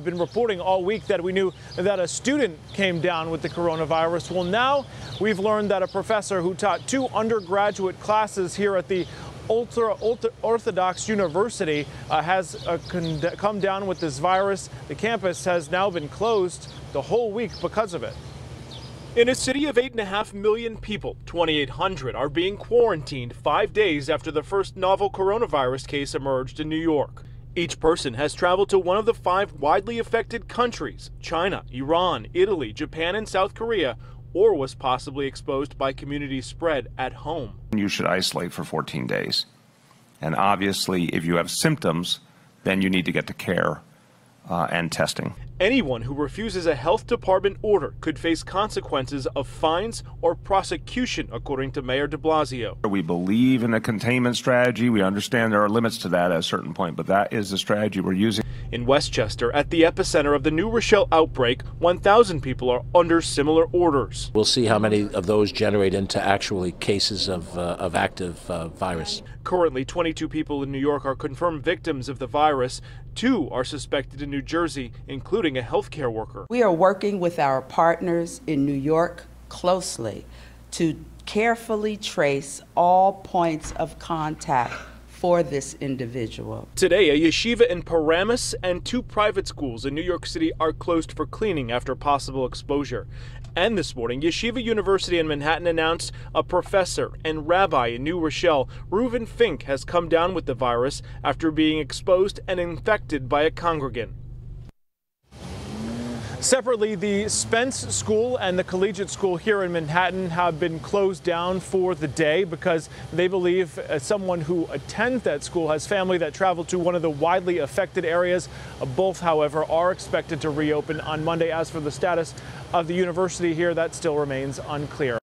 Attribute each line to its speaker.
Speaker 1: We've been reporting all week that we knew that a student came down with the coronavirus. Well, now we've learned that a professor who taught two undergraduate classes here at the ultra, ultra Orthodox University uh, has uh, come down with this virus. The campus has now been closed the whole week because of it.
Speaker 2: In a city of 8.5 million people, 2,800 are being quarantined five days after the first novel coronavirus case emerged in New York. Each person has traveled to one of the five widely affected countries China, Iran, Italy, Japan, and South Korea or was possibly exposed by community spread at home.
Speaker 3: You should isolate for 14 days. And obviously, if you have symptoms, then you need to get to care uh, and testing.
Speaker 2: Anyone who refuses a health department order could face consequences of fines or prosecution, according to Mayor de Blasio.
Speaker 3: We believe in a containment strategy. We understand there are limits to that at a certain point, but that is the strategy we're using.
Speaker 2: In Westchester, at the epicenter of the New Rochelle outbreak, 1,000 people are under similar orders.
Speaker 4: We'll see how many of those generate into actually cases of, uh, of active uh, virus.
Speaker 2: Currently, 22 people in New York are confirmed victims of the virus. Two are suspected in New Jersey, including a healthcare worker.
Speaker 5: We are working with our partners in New York closely to carefully trace all points of contact for this individual.
Speaker 2: Today, a yeshiva in Paramus and two private schools in New York City are closed for cleaning after possible exposure. And this morning, Yeshiva University in Manhattan announced a professor and rabbi in New Rochelle, Reuven Fink, has come down with the virus after being exposed and infected by a congregant.
Speaker 1: Separately, the Spence School and the Collegiate School here in Manhattan have been closed down for the day because they believe uh, someone who attends that school has family that traveled to one of the widely affected areas. Uh, both, however, are expected to reopen on Monday. As for the status of the university here, that still remains unclear.